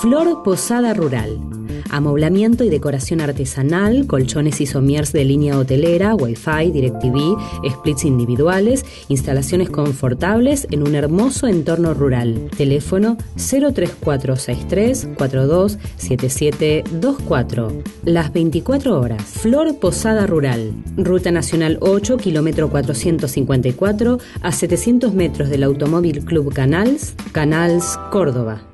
Flor Posada Rural. Amoblamiento y decoración artesanal, colchones y somiers de línea hotelera, Wi-Fi, DirecTV, splits individuales, instalaciones confortables en un hermoso entorno rural. Teléfono 03463 427724. Las 24 horas. Flor Posada Rural. Ruta Nacional 8, kilómetro 454, a 700 metros del Automóvil Club Canals, Canals, Córdoba.